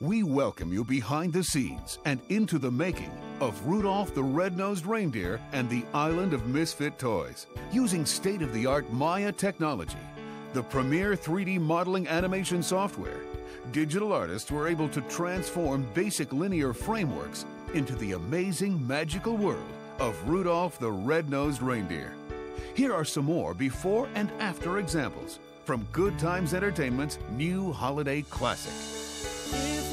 we welcome you behind the scenes and into the making of Rudolph the Red-Nosed Reindeer and the Island of Misfit Toys. Using state-of-the-art Maya technology, the premier 3D modeling animation software, digital artists were able to transform basic linear frameworks into the amazing magical world of Rudolph the Red-Nosed Reindeer. Here are some more before and after examples from Good Times Entertainment's new holiday classic.